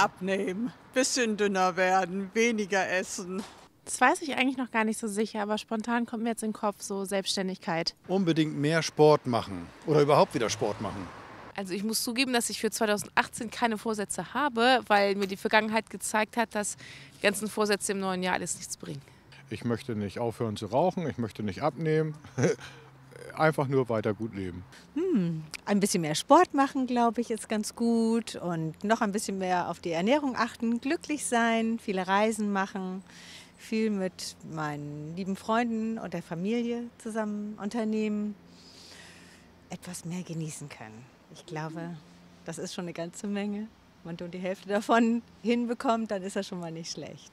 Abnehmen, bisschen dünner werden, weniger essen. Das weiß ich eigentlich noch gar nicht so sicher, aber spontan kommt mir jetzt in den Kopf so Selbstständigkeit. Unbedingt mehr Sport machen oder überhaupt wieder Sport machen. Also ich muss zugeben, dass ich für 2018 keine Vorsätze habe, weil mir die Vergangenheit gezeigt hat, dass die ganzen Vorsätze im neuen Jahr alles nichts bringen. Ich möchte nicht aufhören zu rauchen, ich möchte nicht abnehmen. Einfach nur weiter gut leben. Hm, ein bisschen mehr Sport machen, glaube ich, ist ganz gut. Und noch ein bisschen mehr auf die Ernährung achten, glücklich sein, viele Reisen machen, viel mit meinen lieben Freunden und der Familie zusammen unternehmen, etwas mehr genießen können. Ich glaube, das ist schon eine ganze Menge. Wenn du die Hälfte davon hinbekommst, dann ist das schon mal nicht schlecht.